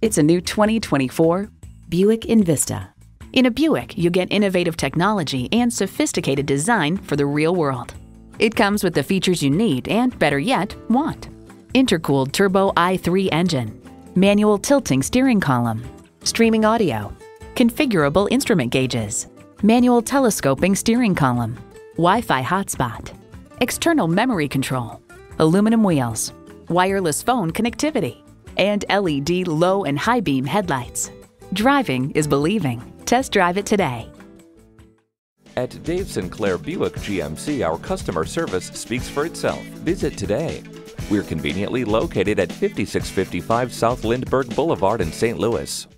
It's a new 2024 Buick Envista. In a Buick, you get innovative technology and sophisticated design for the real world. It comes with the features you need and, better yet, want. Intercooled turbo i3 engine, manual tilting steering column, streaming audio, configurable instrument gauges, manual telescoping steering column, Wi-Fi hotspot, external memory control, aluminum wheels, wireless phone connectivity, and LED low and high beam headlights. Driving is believing. Test drive it today. At Dave Sinclair Buick GMC, our customer service speaks for itself. Visit today. We're conveniently located at 5655 South Lindbergh Boulevard in St. Louis.